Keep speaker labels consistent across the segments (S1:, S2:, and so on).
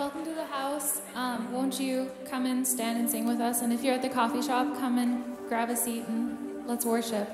S1: Welcome to the house. Um, won't you come and stand and sing with us? And if you're at the coffee shop, come and grab a seat and let's worship.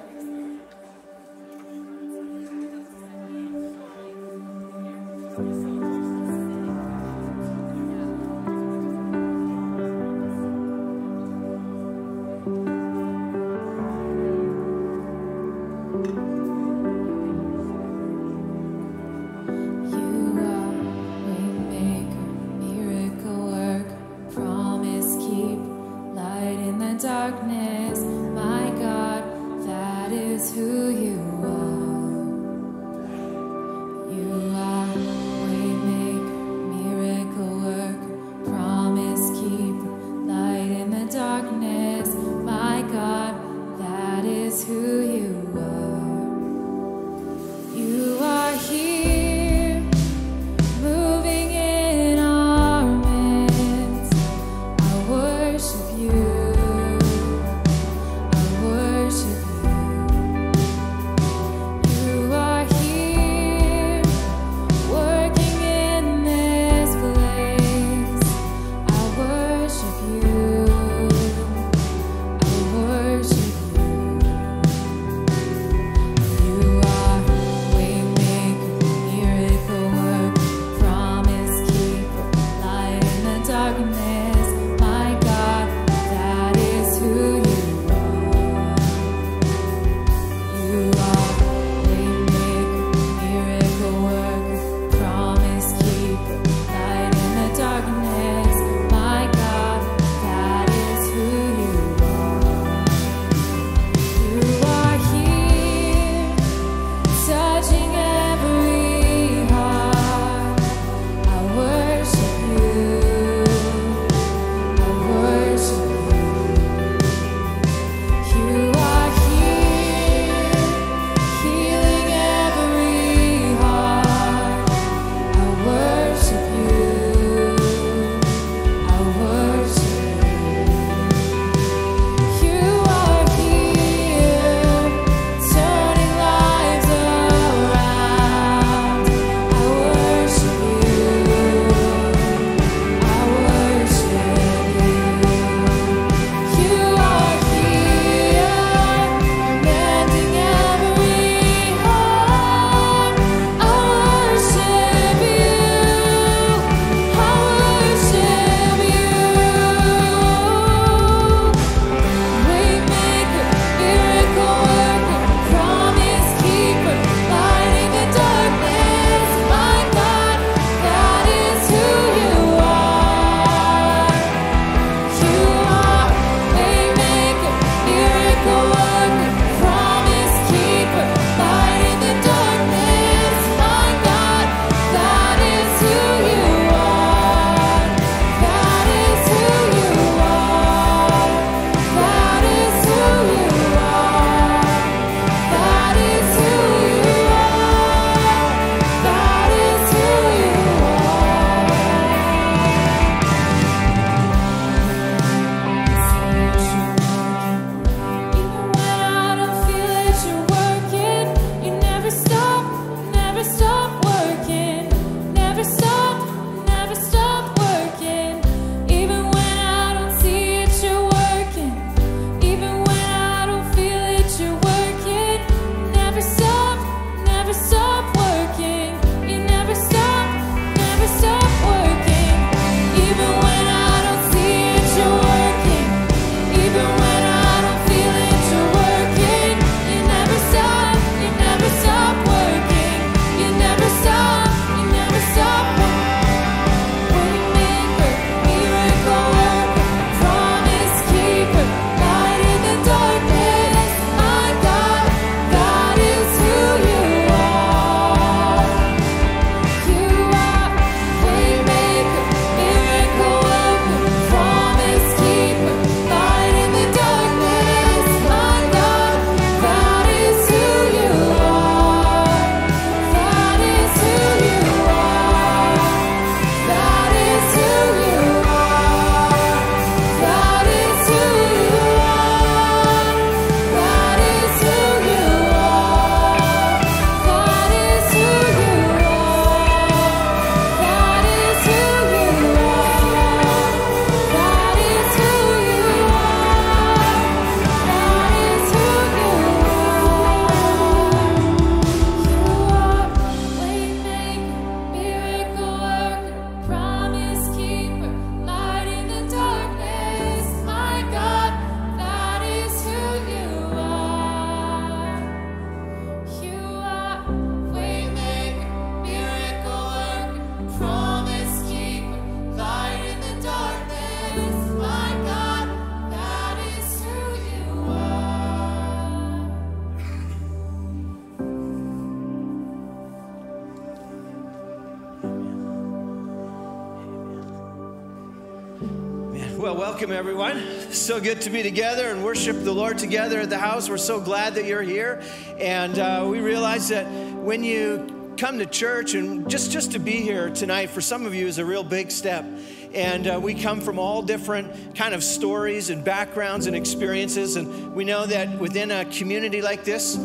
S2: Welcome everyone. So good to be together and worship the Lord together at the house. We're so glad that you're here. And uh, we realize that when you come to church and just, just to be here tonight, for some of you, is a real big step and uh, we come from all different kind of stories and backgrounds and experiences and we know that within a community like this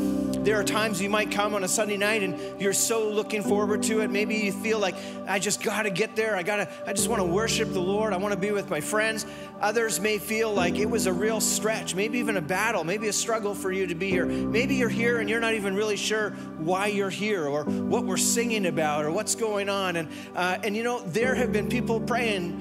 S2: there are times you might come on a Sunday night and you're so looking forward to it. Maybe you feel like, I just got to get there. I got to, I just want to worship the Lord. I want to be with my friends. Others may feel like it was a real stretch, maybe even a battle, maybe a struggle for you to be here. Maybe you're here and you're not even really sure why you're here or what we're singing about or what's going on. And, uh, and you know, there have been people praying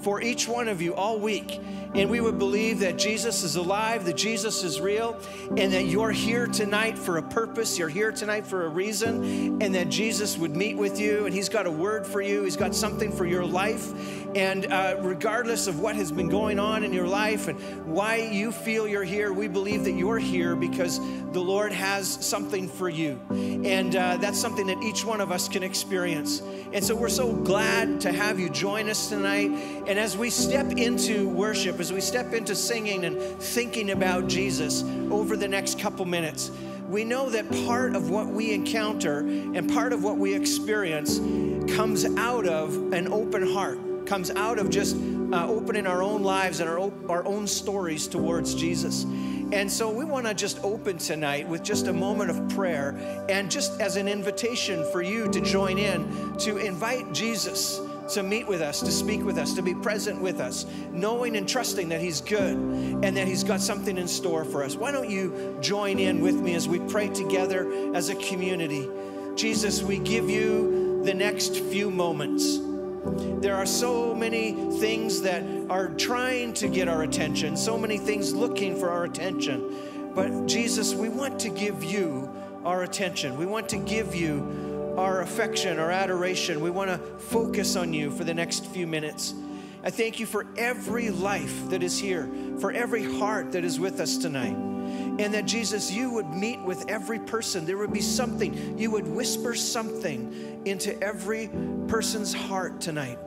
S2: for each one of you all week. And we would believe that Jesus is alive, that Jesus is real, and that you're here tonight for a purpose. You're here tonight for a reason, and that Jesus would meet with you, and He's got a word for you. He's got something for your life. And uh, regardless of what has been going on in your life and why you feel you're here, we believe that you're here because the Lord has something for you. And uh, that's something that each one of us can experience. And so we're so glad to have you join us tonight. And as we step into worship, as we step into singing and thinking about Jesus over the next couple minutes, we know that part of what we encounter and part of what we experience comes out of an open heart comes out of just uh, opening our own lives and our, our own stories towards Jesus. And so we want to just open tonight with just a moment of prayer and just as an invitation for you to join in to invite Jesus to meet with us, to speak with us, to be present with us, knowing and trusting that He's good and that He's got something in store for us. Why don't you join in with me as we pray together as a community? Jesus, we give you the next few moments. There are so many things that are trying to get our attention, so many things looking for our attention. But Jesus, we want to give you our attention. We want to give you our affection, our adoration. We want to focus on you for the next few minutes. I thank you for every life that is here, for every heart that is with us tonight. And that Jesus, you would meet with every person. There would be something, you would whisper something into every person's heart tonight.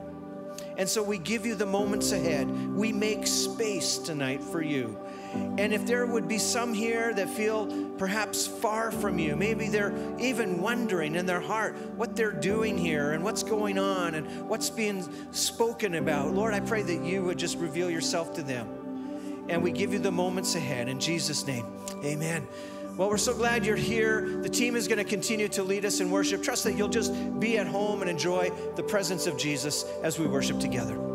S2: And so we give you the moments ahead. We make space tonight for you. And if there would be some here that feel perhaps far from you, maybe they're even wondering in their heart what they're doing here and what's going on and what's being spoken about, Lord, I pray that you would just reveal yourself to them. And we give you the moments ahead in Jesus' name. Amen. Well, we're so glad you're here. The team is going to continue to lead us in worship. Trust that you'll just be at home and enjoy the presence of Jesus as we worship together.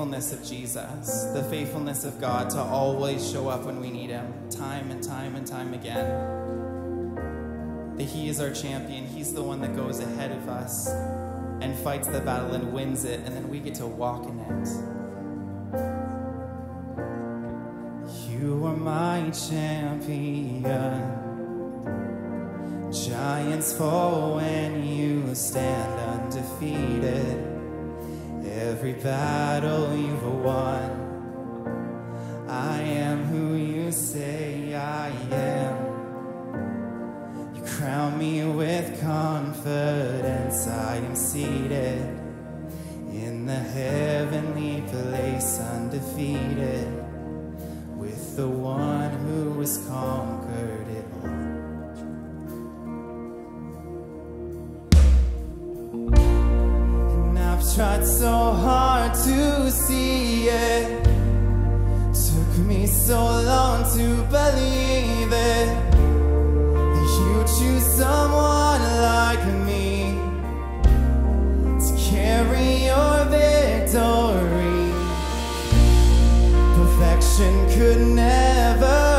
S3: faithfulness of Jesus, the faithfulness of God to always show up when we need Him, time and time and time again. That He is our champion, He's the one that goes ahead of us and fights the battle and wins it, and then we get to walk in it. You are my champion. Giants fall when you stand undefeated every battle you've won. I am who you say I am. You crown me with confidence. I am seated in the heavenly place, undefeated, with the one who was conquered. it's so hard to see it. Took me so long to believe it. That you choose someone like me to carry your victory. Perfection could never.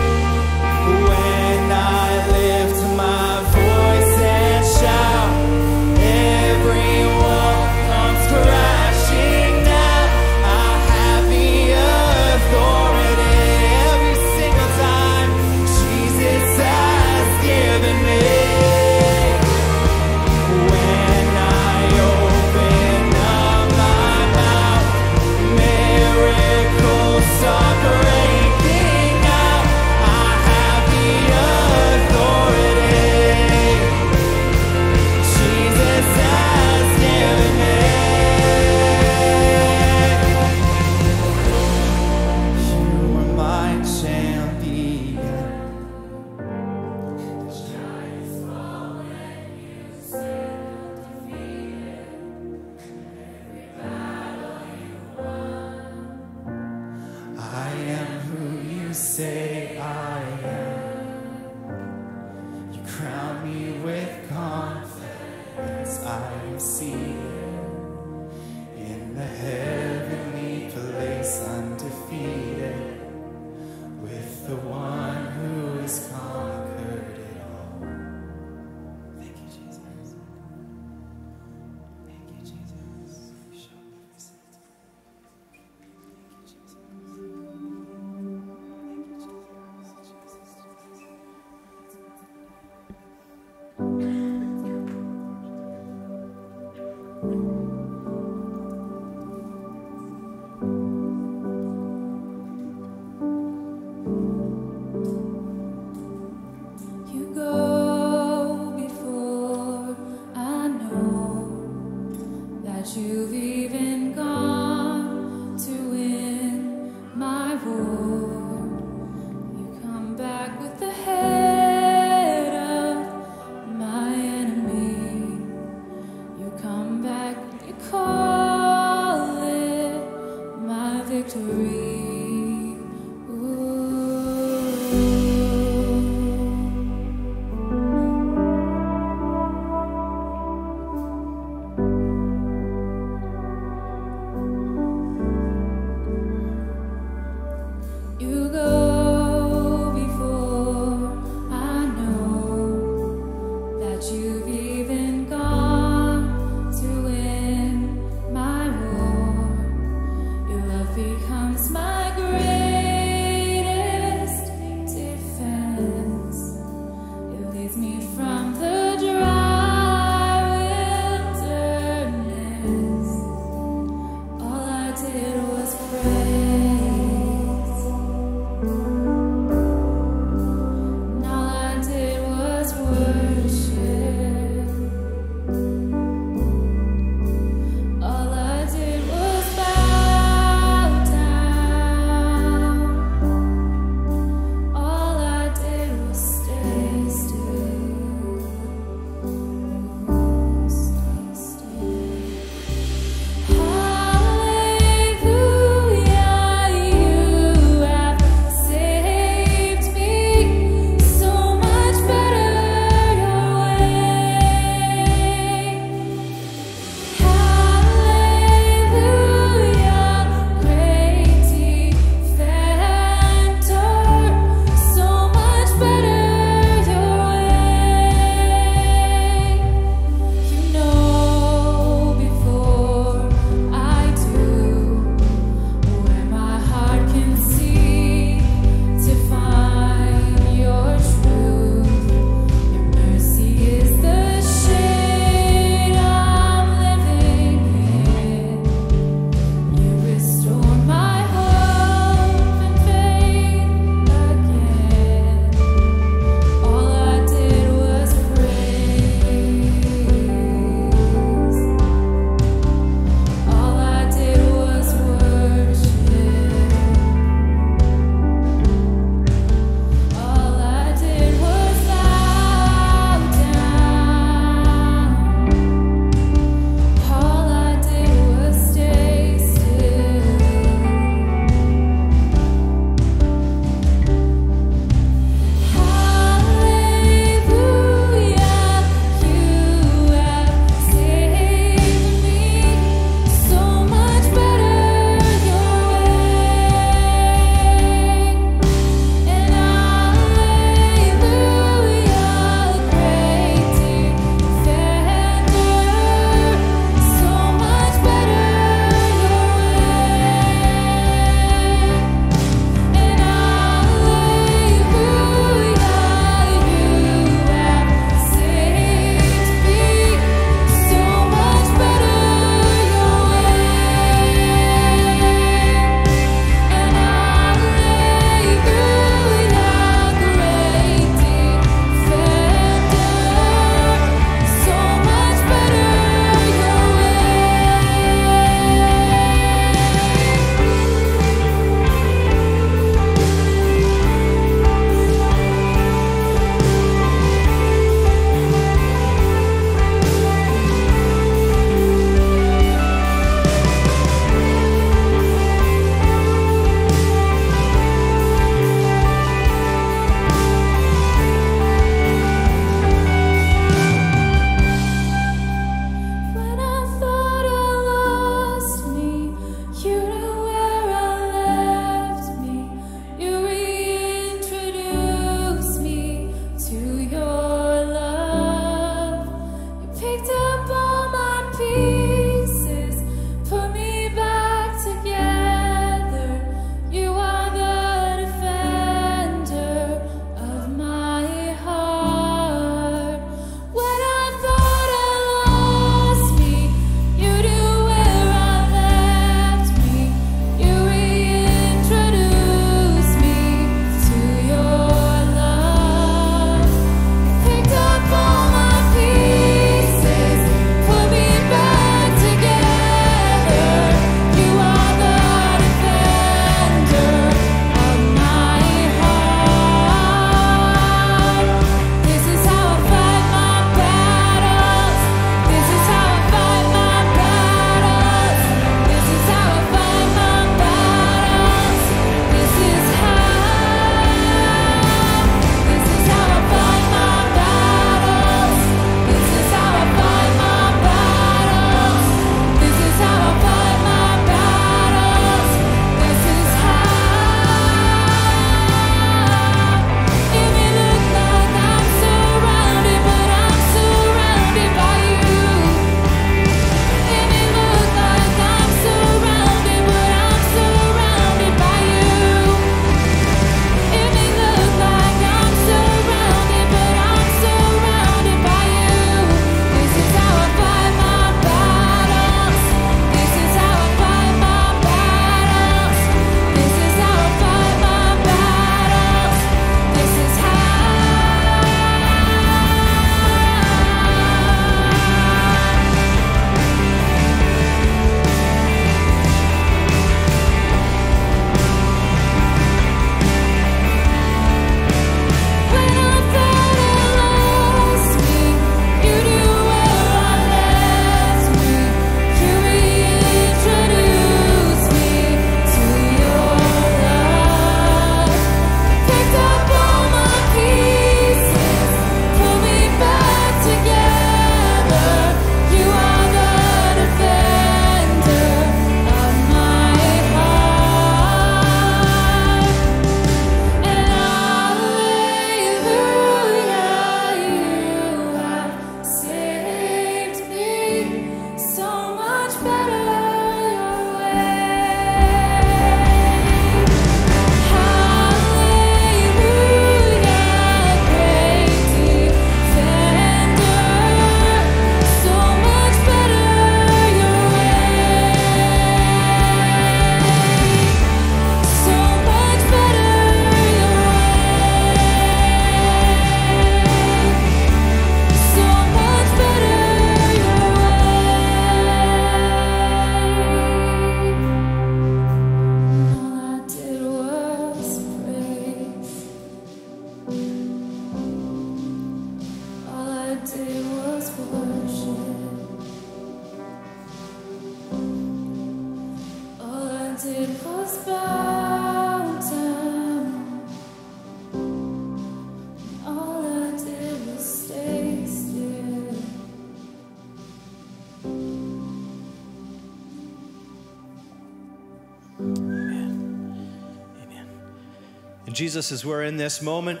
S4: Jesus,
S2: as we're in this moment,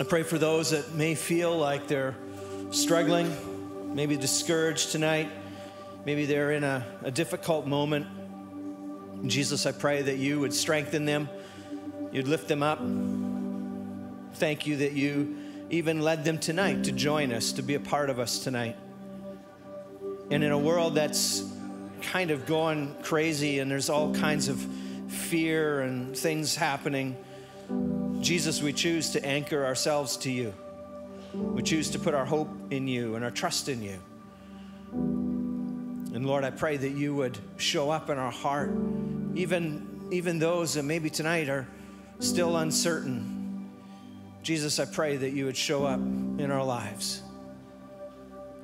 S2: I pray for those that may feel like they're struggling, maybe discouraged tonight, maybe they're in a, a difficult moment. Jesus, I pray that you would strengthen them, you'd lift them up. Thank you that you even led them tonight to join us, to be a part of us tonight. And in a world that's kind of going crazy and there's all kinds of fear and things happening, Jesus, we choose to anchor ourselves to you. We choose to put our hope in you and our trust in you. And Lord, I pray that you would show up in our heart, even, even those that maybe tonight are still uncertain. Jesus, I pray that you would show up in our lives.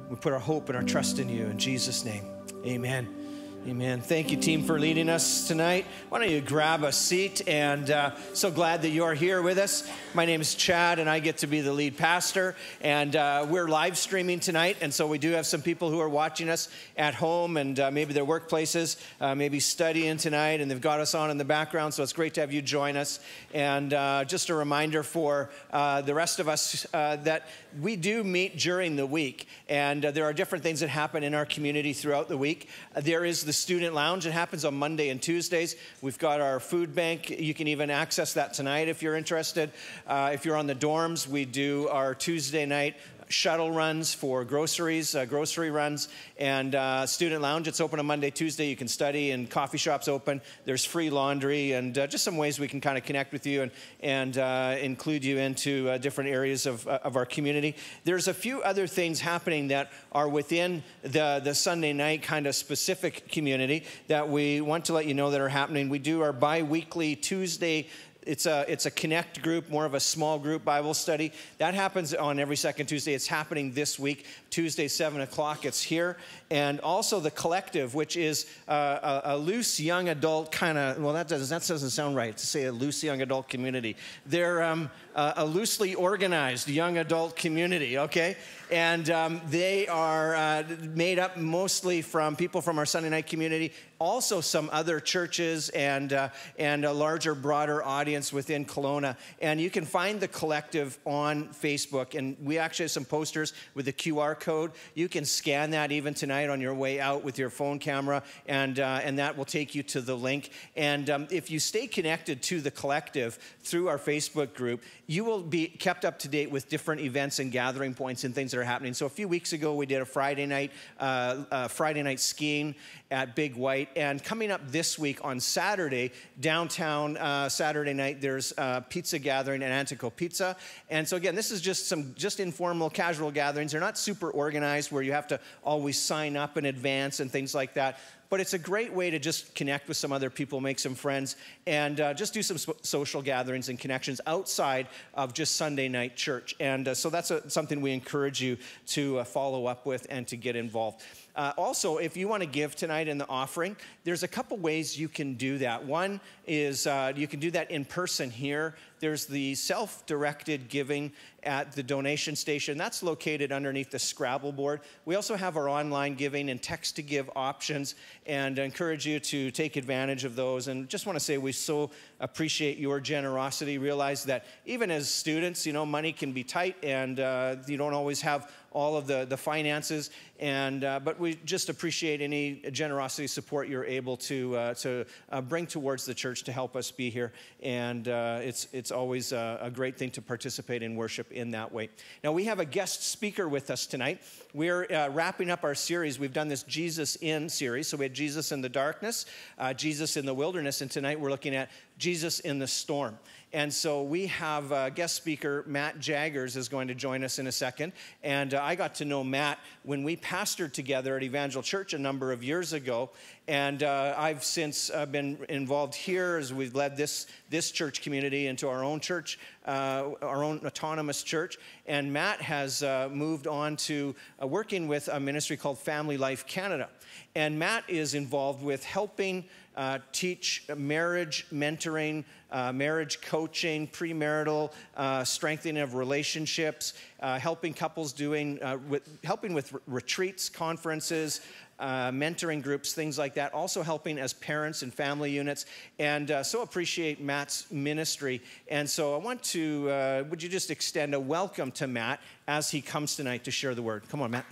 S2: We put our hope and our trust in you in Jesus' name. Amen. Amen. Thank you, team, for leading us tonight. Why don't you grab a seat? And uh, so glad that you're here with us. My name is Chad, and I get to be the lead pastor. And uh, we're live streaming tonight, and so we do have some people who are watching us at home and uh, maybe their workplaces, uh, maybe studying tonight, and they've got us on in the background. So it's great to have you join us. And uh, just a reminder for uh, the rest of us that we do meet during the week, and there are different things that happen in our community throughout the week. there is the student lounge. It happens on Monday and Tuesdays. We've got our food bank. You can even access that tonight if you're interested. Uh, if you're on the dorms, we do our Tuesday night shuttle runs for groceries, uh, grocery runs, and uh, student lounge. It's open on Monday, Tuesday. You can study, and coffee shops open. There's free laundry, and uh, just some ways we can kind of connect with you and, and uh, include you into uh, different areas of, of our community. There's a few other things happening that are within the, the Sunday night kind of specific community that we want to let you know that are happening. We do our bi weekly Tuesday it's a, it's a connect group, more of a small group Bible study. That happens on every second Tuesday. It's happening this week, Tuesday, 7 o'clock. It's here. And also the collective, which is uh, a, a, loose young adult kind of, well, that doesn't, that doesn't sound right to say a loose young adult community. They're um, a, a loosely organized young adult community, okay? And um, they are uh, made up mostly from people from our Sunday night community, also some other churches and, uh, and a larger, broader audience within Kelowna. And you can find the collective on Facebook. And we actually have some posters with a QR code. You can scan that even tonight on your way out with your phone camera, and, uh, and that will take you to the link. And um, if you stay connected to the collective through our Facebook group, you will be kept up to date with different events and gathering points and things that are happening. So a few weeks ago, we did a Friday night, uh, uh, Friday night skiing at Big White, and coming up this week on Saturday, downtown uh, Saturday night, there's a pizza gathering at Antico Pizza. And so again, this is just some just informal, casual gatherings. They're not super organized where you have to always sign up in advance and things like that but it's a great way to just connect with some other people, make some friends, and uh, just do some social gatherings and connections outside of just Sunday night church. And uh, so that's a, something we encourage you to uh, follow up with and to get involved. Uh, also, if you want to give tonight in the offering, there's a couple ways you can do that. One is uh, you can do that in person here. There's the self directed giving at the donation station. That's located underneath the Scrabble board. We also have our online giving and text to give options, and I encourage you to take advantage of those. And just want to say we so appreciate your generosity. Realize that even as students, you know, money can be tight, and uh, you don't always have all of the, the finances. And, uh, but we just appreciate any generosity support you're able to, uh, to uh, bring towards the church to help us be here. And uh, it's, it's always a, a, great thing to participate in worship in that way. Now, we have a guest speaker with us tonight. We're uh, wrapping up our series. We've done this Jesus in series. So we had Jesus in the darkness, uh, Jesus in the wilderness, and tonight we're looking at Jesus in the storm. And so we have a guest speaker, Matt Jaggers, is going to join us in a second. And uh, I got to know Matt when we pastored together at Evangel Church a number of years ago. And uh, I've since uh, been involved here as we've led this, this church community into our own church, uh, our own autonomous church. And Matt has uh, moved on to uh, working with a ministry called Family Life Canada. And Matt is involved with helping uh, teach marriage mentoring, uh, marriage coaching, premarital uh, strengthening of relationships, uh, helping couples doing, uh, with, helping with re- retreats, conferences, uh, mentoring groups, things like that. Also helping as parents and family units. And so appreciate Matt's ministry. And so I want to, would you just extend a welcome to Matt as he comes tonight to share the word? Come on, Matt.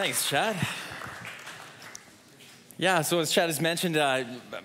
S3: Thanks, Chad. Yeah, so as Chad has mentioned, uh,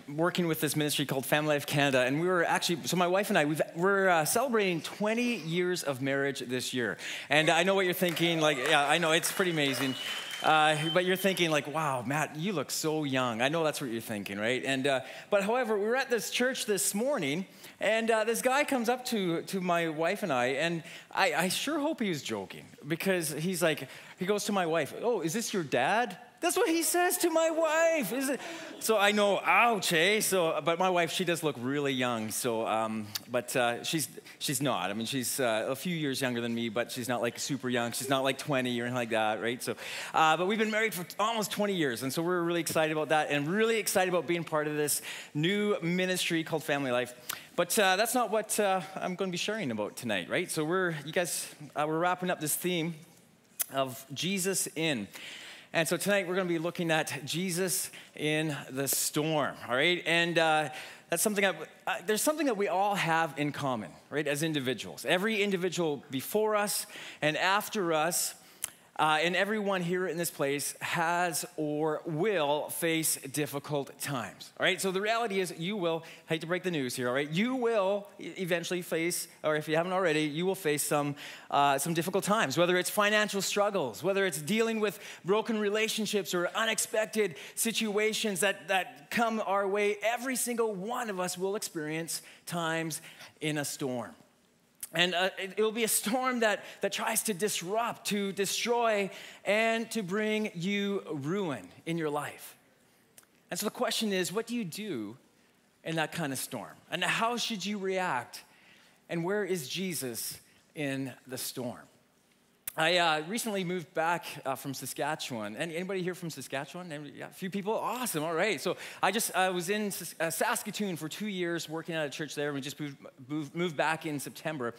S3: working with this ministry called Family Life Canada, and we were actually, so my wife and I, we've, we're uh, celebrating 20 years of marriage this year. And I know what you're thinking, like, yeah, I know, it's pretty amazing. Uh, but you're thinking like, wow, Matt, you look so young. I know that's what you're thinking, right? And uh, but however, we were at this church this morning, and uh, this guy comes up to to my wife and I, and I, I sure hope he was joking because he's like, he goes to my wife, oh, is this your dad? That's what he says to my wife. Is it? So I know, ouch, eh? So, but my wife, she does look really young. So, um, but uh, she's she's not. I mean, she's uh, a few years younger than me, but she's not like super young. She's not like 20 or anything like that, right? So, uh, but we've been married for almost 20 years, and so we're really excited about that, and really excited about being part of this new ministry called Family Life. But uh, that's not what uh, I'm going to be sharing about tonight, right? So we're you guys, uh, we're wrapping up this theme of Jesus in. And so tonight we're going to be looking at Jesus in the storm, all right? And uh, that's something that, uh, there's something that we all have in common, right, as individuals. Every individual before us and after us, uh, and everyone here in this place has or will face difficult times. All right, so the reality is, you will, I hate to break the news here, all right, you will eventually face, or if you haven't already, you will face some, uh, some difficult times, whether it's financial struggles, whether it's dealing with broken relationships or unexpected situations that, that come our way. Every single one of us will experience times in a storm. And uh, it, will be a storm that, that tries to disrupt, to destroy, and to bring you ruin in your life. And so the question is what do you do in that kind of storm? And how should you react? And where is Jesus in the storm? I uh, recently moved back uh, from Saskatchewan. Any, anybody here from Saskatchewan? Anybody- yeah, a few people? Awesome. All right. So I just I was in uh, Saskatoon for two years working at a church there. We just moved, moved, moved back in September.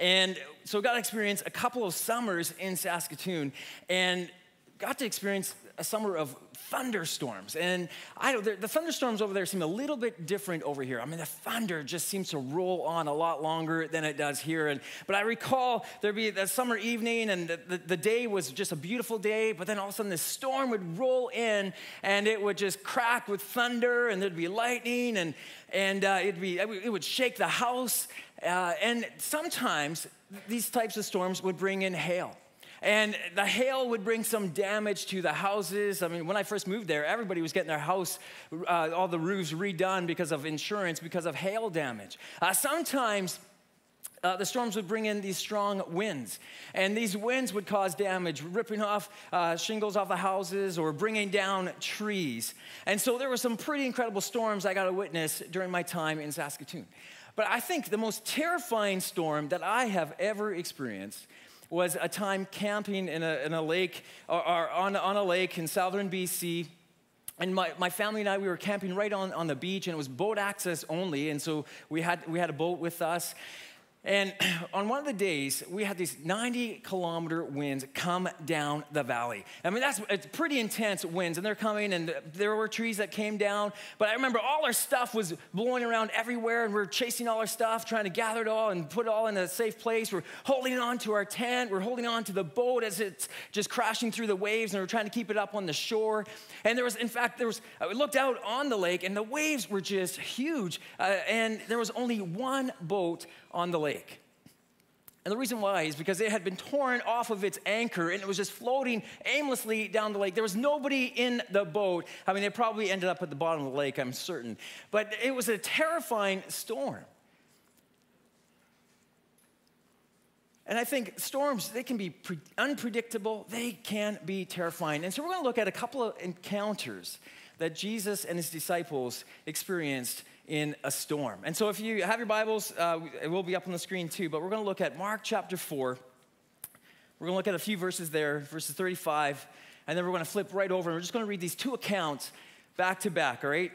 S3: And so got to experience a couple of summers in Saskatoon and got to experience a summer of thunderstorms. And I the thunderstorms over there seem a little bit different over here. I mean, the thunder just seems to roll on a lot longer than it does here. And, but I recall there'd be a summer evening and the, the, the day was just a beautiful day, but then all of a sudden this storm would roll in and it would just crack with thunder and there'd be lightning and, and uh, it'd be, it would shake the house. Uh, and sometimes these types of storms would bring in hail. And the hail would bring some damage to the houses. I mean, when I first moved there, everybody was getting their house, uh, all the roofs redone because of insurance, because of hail damage. Uh, sometimes uh, the storms would bring in these strong winds, and these winds would cause damage, ripping off uh, shingles off the houses or bringing down trees. And so there were some pretty incredible storms I got to witness during my time in Saskatoon. But I think the most terrifying storm that I have ever experienced was a time camping in a, in a lake or, or on, on a lake in southern BC. And my, my family and I, we were camping right on, on the beach, and it was boat access only. And so we had, we had a boat with us. And on one of the days, we had these 90 kilometer winds come down the valley. I mean, that's it's pretty intense winds, and they're coming, and there were trees that came down. But I remember all our stuff was blowing around everywhere, and we're chasing all our stuff, trying to gather it all and put it all in a safe place. We're holding on to our tent, we're holding on to the boat as it's just crashing through the waves, and we're trying to keep it up on the shore. And there was, in fact, there was, I looked out on the lake, and the waves were just huge, uh, and there was only one boat on the lake. And the reason why is because it had been torn off of its anchor and it was just floating aimlessly down the lake. There was nobody in the boat. I mean, it probably ended up at the bottom of the lake, I'm certain. But it was a terrifying storm. And I think storms, they can be pre- unpredictable, they can be terrifying. And so we're going to look at a couple of encounters that Jesus and his disciples experienced in a storm. And so if you have your Bibles, uh, it will be up on the screen too, but we're going to look at Mark chapter 4. We're going to look at a few verses there, verses 35 and then we're going to flip right over and we're just going to read these two accounts back to back, all right?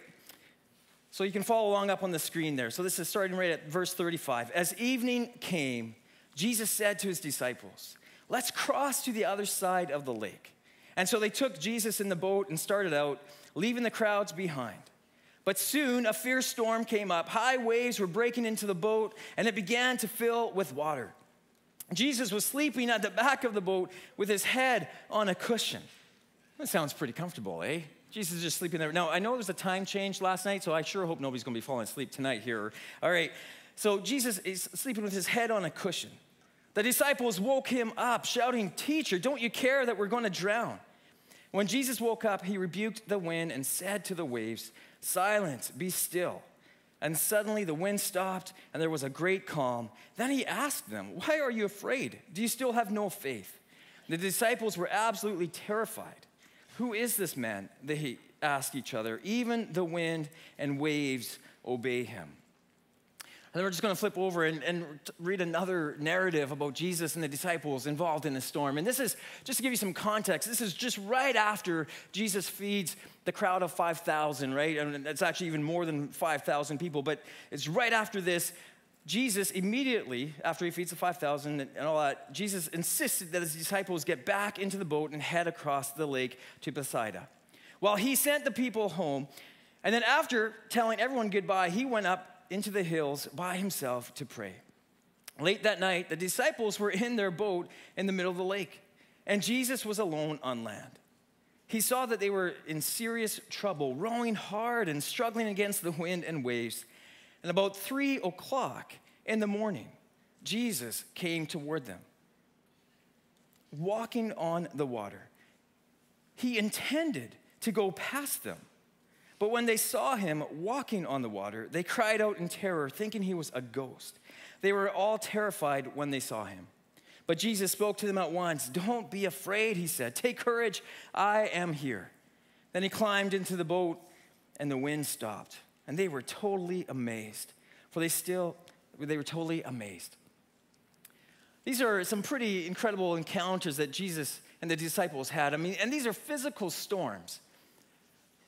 S3: So you can follow along up on the screen there. So this is starting right at verse 35. As evening came, Jesus said to his disciples, Let's cross to the other side of the lake. And so they took Jesus in the boat and started out, leaving the crowds behind. But soon a fierce storm came up. High waves were breaking into the boat, and it began to fill with water. Jesus was sleeping at the back of the boat with his head on a cushion. That sounds pretty comfortable, eh? Jesus is just sleeping there. Now, I know there was a time change last night, so I sure hope nobody's gonna be falling asleep tonight here. All right, so Jesus is sleeping with his head on a cushion. The disciples woke him up, shouting, Teacher, don't you care that we're gonna drown? When Jesus woke up, he rebuked the wind and said to the waves, Silence, be still. And suddenly the wind stopped and there was a great calm. Then he asked them, Why are you afraid? Do you still have no faith? The disciples were absolutely terrified. Who is this man? They asked each other. Even the wind and waves obey him. And then we're just going to flip over and, and, read another narrative about Jesus and the disciples involved in the storm. And this is, just to give you some context, this is just right after Jesus feeds the crowd of 5,000, right? And it's actually even more than 5,000 people, but it's right after this. Jesus immediately, after he feeds the 5,000 and all that, Jesus insisted that his disciples get back into the boat and head across the lake to Bethsaida. While he sent the people home, and then after telling everyone goodbye, he went up into the hills by himself to pray. Late that night, the disciples were in their boat in the middle of the lake, and Jesus was alone on land. He saw that they were in serious trouble, rowing hard and struggling against the wind and waves. And about three o'clock in the morning, Jesus came toward them, walking on the water. He intended to go past them. But when they saw him walking on the water, they cried out in terror, thinking he was a ghost. They were all terrified when they saw him. But Jesus spoke to them at once. Don't be afraid, he said. Take courage, I am here. Then he climbed into the boat, and the wind stopped. And they were totally amazed, for they still, they were totally amazed. These are some pretty incredible encounters that Jesus and the disciples had. I mean, and these are physical storms.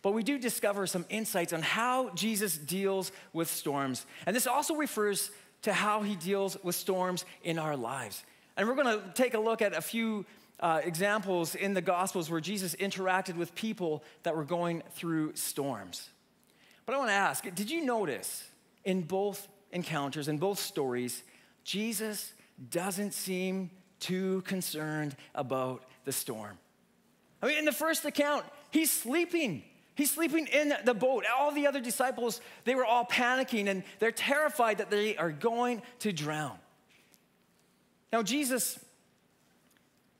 S3: But we do discover some insights on how Jesus deals with storms. And this also refers to how he deals with storms in our lives. And we're going to take a look at a few uh, examples in the Gospels where Jesus interacted with people that were going through storms. But I want to ask did you notice in both encounters, in both stories, Jesus doesn't seem too concerned about the storm? I mean, in the first account, he's sleeping. He's sleeping in the boat. All the other disciples, they were all panicking and they're terrified that they are going to drown. Now, Jesus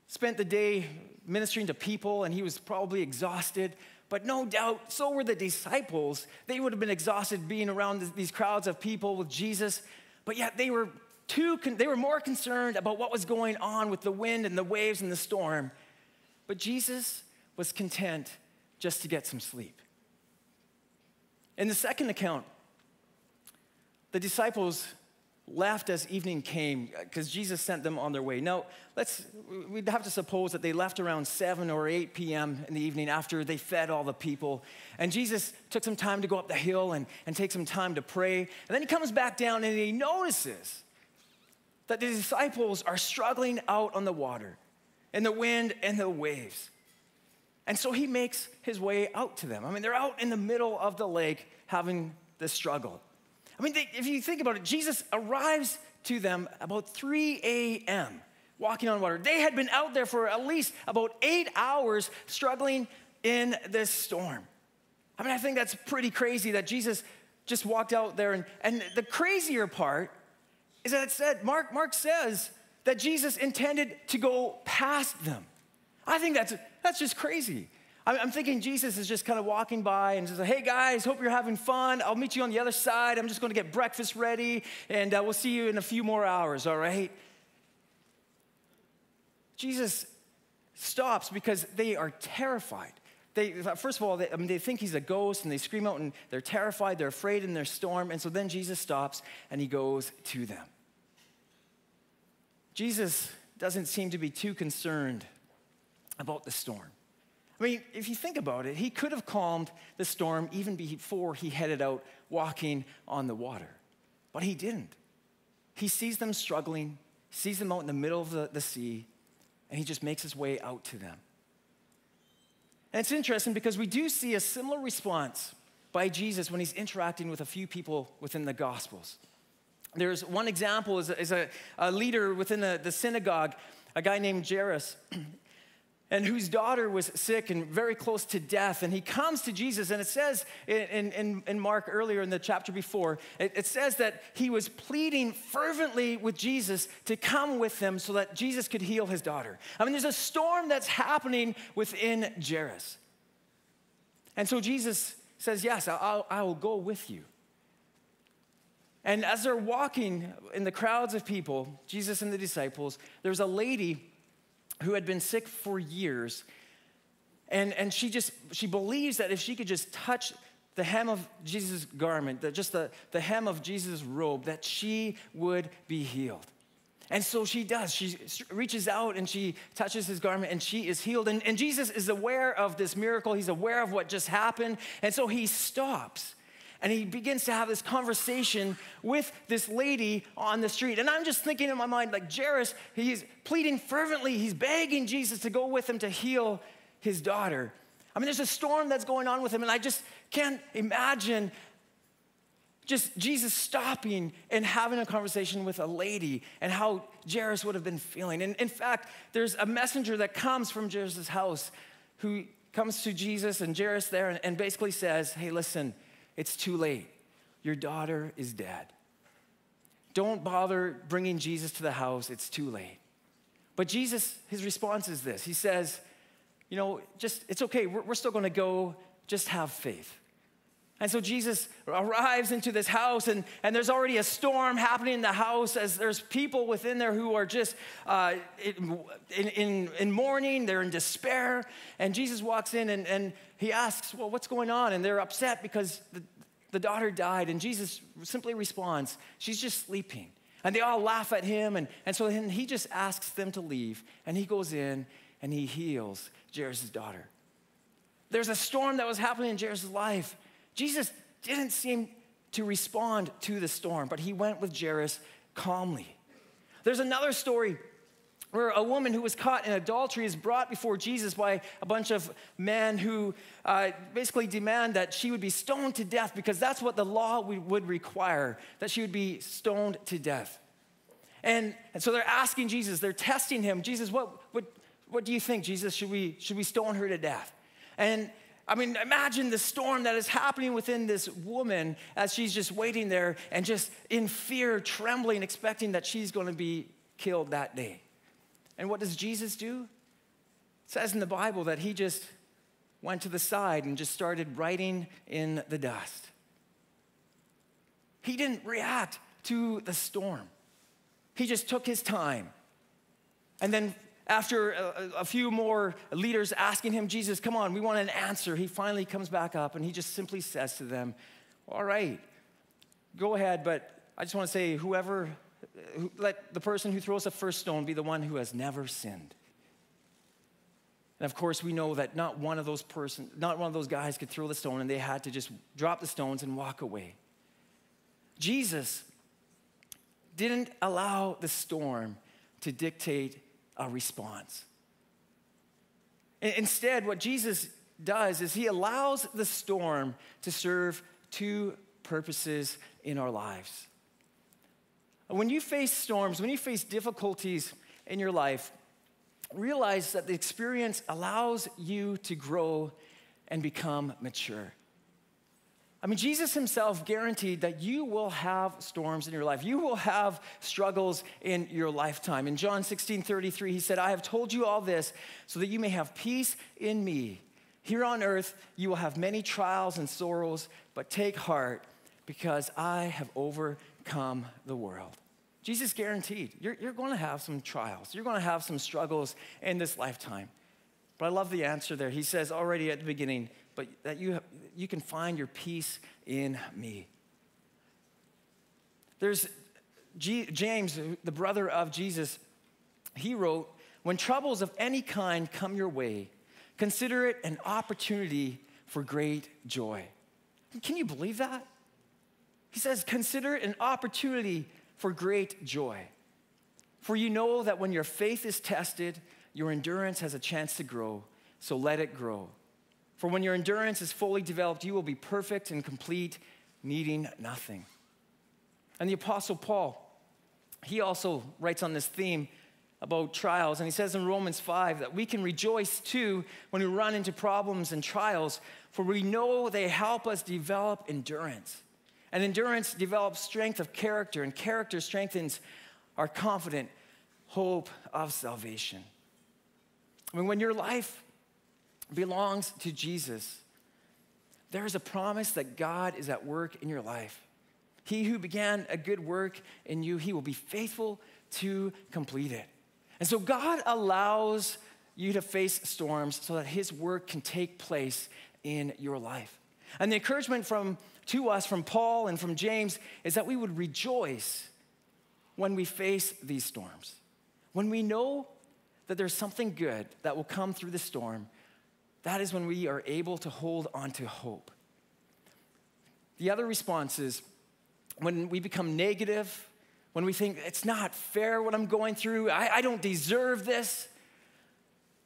S3: spent the day ministering to people and he was probably exhausted, but no doubt so were the disciples. They would have been exhausted being around these crowds of people with Jesus, but yet they were too they were more concerned about what was going on with the wind and the waves and the storm. But Jesus was content just to get some sleep. In the second account, the disciples left as evening came because Jesus sent them on their way. Now, let's we'd have to suppose that they left around 7 or 8 p.m. in the evening after they fed all the people. And Jesus took some time to go up the hill and, and take some time to pray. And then he comes back down and he notices that the disciples are struggling out on the water in the wind and the waves. And so he makes his way out to them. I mean, they're out in the middle of the lake having this struggle. I mean, they, if you think about it, Jesus arrives to them about 3 a.m. walking on water. They had been out there for at least about eight hours struggling in this storm. I mean, I think that's pretty crazy that Jesus just walked out there. And, and the crazier part is that it said, Mark, Mark says that Jesus intended to go past them. I think that's, that's just crazy. I'm thinking Jesus is just kind of walking by and says, Hey guys, hope you're having fun. I'll meet you on the other side. I'm just going to get breakfast ready and uh, we'll see you in a few more hours, all right? Jesus stops because they are terrified. They, first of all, they, I mean, they think he's a ghost and they scream out and they're terrified, they're afraid in their storm. And so then Jesus stops and he goes to them. Jesus doesn't seem to be too concerned about the storm.
S1: I mean, if you think about it, he could have calmed the storm even before he headed out walking on the water, but he didn't. He sees them struggling, sees them out in the middle of the, the sea, and he just makes his way out to them. And it's interesting because we do see a similar response by Jesus when he's interacting with a few people within the Gospels. There's one example is a, is a, a leader within the, the synagogue, a guy named Jairus, and whose daughter was sick and very close to death. And he comes to Jesus, and it says in, in, in Mark earlier in the chapter before, it, it says that he was pleading fervently with Jesus to come with them so that Jesus could heal his daughter. I mean, there's a storm that's happening within Jairus. And so Jesus says, Yes, I'll, I will go with you. And as they're walking in the crowds of people, Jesus and the disciples, there's a lady who had been sick for years. And, and she just, she believes that if she could just touch the hem of Jesus' garment, that just the, the hem of Jesus' robe, that she would be healed. And so she does. She reaches out and she touches his garment and she is healed. And, and Jesus is aware of this miracle. He's aware of what just happened. And so he stops and he begins to have this conversation with this lady on the street. And I'm just thinking in my mind, like Jairus, he's pleading fervently, he's begging Jesus to go with him to heal his daughter. I mean, there's a storm that's going on with him, and I just can't imagine just Jesus stopping and having a conversation with a lady and how Jairus would have been feeling. And in fact, there's a messenger that comes from Jairus' house who comes to Jesus and Jairus there and basically says, Hey, listen, it's too late. Your daughter is dead. Don't bother bringing Jesus to the house, it's too late. But Jesus, his response is this He says, You know, just, it's okay, we're, we're still gonna go, just have faith. And so Jesus arrives into this house, and, and there's already a storm happening in the house as there's people within there who are just uh, in, in, in mourning, they're in despair. And Jesus walks in and, and he asks, Well, what's going on? And they're upset because the, the daughter died. And Jesus simply responds, She's just sleeping. And they all laugh at him. And, and so then he just asks them to leave. And he goes in and he heals Jairus' daughter. There's a storm that was happening in Jairus' life. Jesus didn't seem to respond to the storm, but he went with Jairus calmly. There's another story where a woman who was caught in adultery is brought before Jesus by a bunch of men who uh, basically demand that she would be stoned to death because that's what the law would require, that she would be stoned to death. And, and so they're asking Jesus, they're testing him, Jesus, what, what, what do you think, Jesus? Should we, should we stone her to death? And I mean, imagine the storm that is happening within this woman as she's just waiting there and just in fear, trembling, expecting that she's going to be killed that day. And what does Jesus do? It says in the Bible that he just went to the side and just started writing in the dust. He didn't react to the storm. He just took his time. And then after a, a, few more leaders asking him, Jesus, come on, we want an answer, he finally comes back up and he just simply says to them, All right, go ahead, but I just want to say, whoever, let the person who throws the first stone be the one who has never sinned. And of course, we know that not one of those person, not one of those guys could throw the stone, and they had to just drop the stones and walk away. Jesus didn't allow the storm to dictate a response. Instead, what Jesus does is he allows the storm to serve two purposes in our lives. When you face storms, when you face difficulties in your life, realize that the experience allows you to grow and become mature. I mean, Jesus himself guaranteed that you will have storms in your life. You will have struggles in your lifetime. In John 16 33, he said, I have told you all this so that you may have peace in me. Here on earth, you will have many trials and sorrows, but take heart because I have overcome the world. Jesus guaranteed you're, you're going to have some trials, you're going to have some struggles in this lifetime. But I love the answer there. He says already at the beginning, but that you, you can find your peace in me. There's G- James, the brother of Jesus, he wrote, When troubles of any kind come your way, Consider it an opportunity for great joy. Can you believe that? He says, Consider it an opportunity for great joy. For you know that when your faith is tested, your endurance has a chance to grow, so let it grow. For when your endurance is fully developed, you will be perfect and complete, needing nothing. And the Apostle Paul, he also writes on this theme about trials, and he says in Romans 5 that we can rejoice too when we run into problems and trials, for we know they help us develop endurance. And endurance develops strength of character, and character strengthens our confident hope of salvation. I mean, when your life belongs to Jesus, there is a promise that God is at work in your life. He who began a good work in you, he will be faithful to complete it. And so God allows you to face storms so that his work can take place in your life. And the encouragement from to us from Paul and from James is that we would rejoice when we face these storms. When we know that there's something good that will come through the storm, that is when we are able to hold on to hope. The other response is when we become negative, when we think it's not fair what I'm going through, I, I don't deserve this.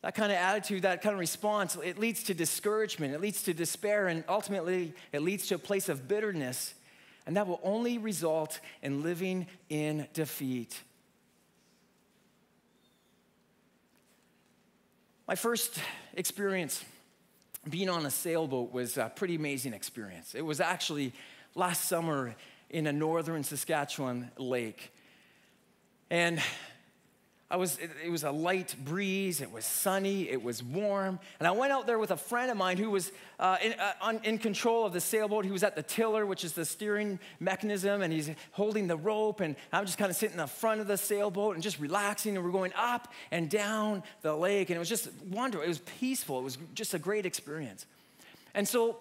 S1: That kind of attitude, that kind of response, it leads to discouragement, it leads to despair, and ultimately it leads to a place of bitterness. And that will only result in living in defeat. My first experience being on a sailboat was a pretty amazing experience. It was actually last summer in a northern Saskatchewan lake. And I was, it, it, was a light breeze, it was sunny, it was warm. And I went out there with a friend of mine who was uh, in, uh, on, in control of the sailboat. He was at the tiller, which is the steering mechanism, and he's holding the rope. And I'm just kind of sitting in the front of the sailboat and just relaxing. And we're going up and down the lake. And it was just wonderful. It was peaceful. It was just a great experience. And so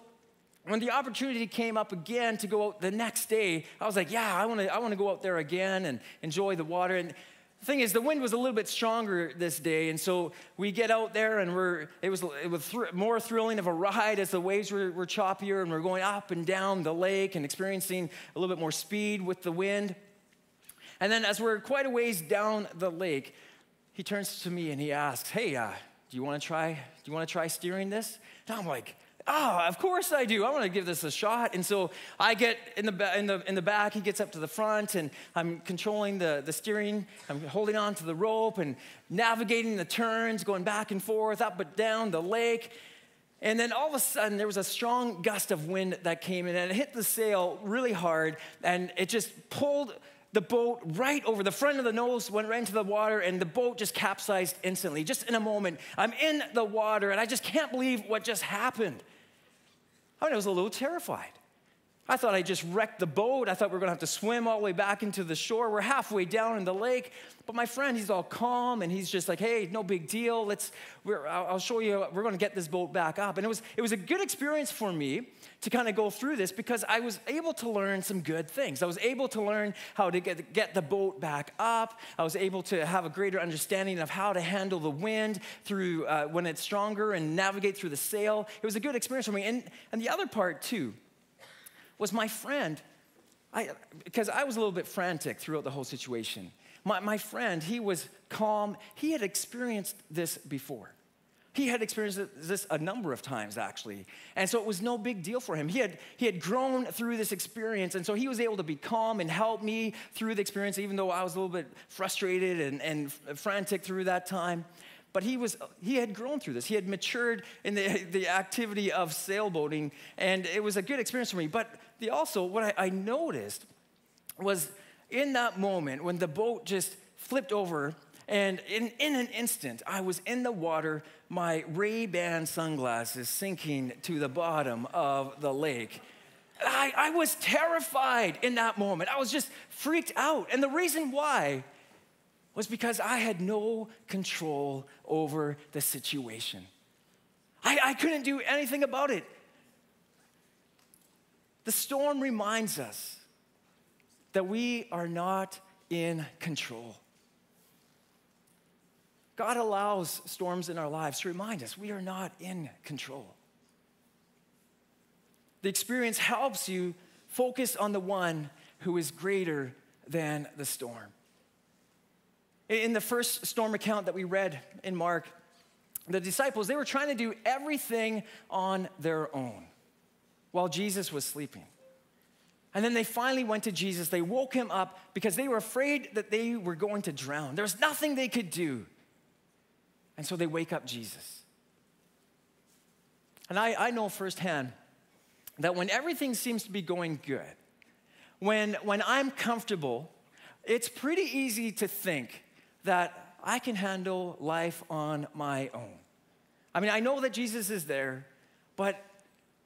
S1: when the opportunity came up again to go out the next day, I was like, yeah, I want to I wanna go out there again and enjoy the water. And thing is, the wind was a little bit stronger this day, and so we get out there, and we're it was it was thr- more thrilling of a ride as the waves were, were choppier, and we're going up and down the lake and experiencing a little bit more speed with the wind. And then, as we're quite a ways down the lake, he turns to me and he asks, "Hey, uh, do you want to try? Do you want to try steering this?" And I'm like, Oh, of course I do. I want to give this a shot. And so I get in the, in the, in the back, he gets up to the front, and I'm controlling the, the steering. I'm holding on to the rope and navigating the turns, going back and forth, up and down the lake. And then all of a sudden, there was a strong gust of wind that came in, and it hit the sail really hard, and it just pulled the boat right over the front of the nose, went right into the water, and the boat just capsized instantly. Just in a moment, I'm in the water, and I just can't believe what just happened. I, mean, I was a little terrified. I thought I just wrecked the boat. I thought we were going to have to swim all the way back into the shore. We're halfway down in the lake. But my friend, he's all calm and he's just like, hey, no big deal. Let's, I'll show you, we're going to get this boat back up. And it was, it was a good experience for me to kind of go through this because I was able to learn some good things. I was able to learn how to get, get the boat back up. I was able to have a greater understanding of how to handle the wind through uh, when it's stronger and navigate through the sail. It was a good experience for me. And, and the other part, too, was my friend. I, because I was a little bit frantic throughout the whole situation. My, my friend, he was calm. He had experienced this before. He had experienced this a number of times, actually. And so it was no big deal for him. He had, he had grown through this experience, and so he was able to be calm and help me through the experience, even though I was a little bit frustrated and, and frantic through that time. But he, was, he had grown through this. He had matured in the, the activity of sailboating, and it was a good experience for me. But the, also, what I, I noticed was in that moment when the boat just flipped over and in, in an instant, I was in the water, my Ray-Ban sunglasses sinking to the bottom of the lake. I, I was terrified in that moment. I was just freaked out. And the reason why was because I had no control over the situation. I, I couldn't do anything about it. The storm reminds us that we are not in control.
S2: God allows storms in our lives to remind us we are not in control. The experience helps you focus on the one who is greater than the storm. In the first storm account that we read in Mark, the disciples, they were trying to do everything on their own while Jesus was sleeping. And then they finally went to Jesus. They woke him up because they were afraid that they were going to drown. There was nothing they could do. And so they wake up Jesus. And I, I know firsthand that when everything seems to be going good, when, when I'm comfortable, it's pretty easy to think that I can handle life on my own. I mean, I know that Jesus is there, but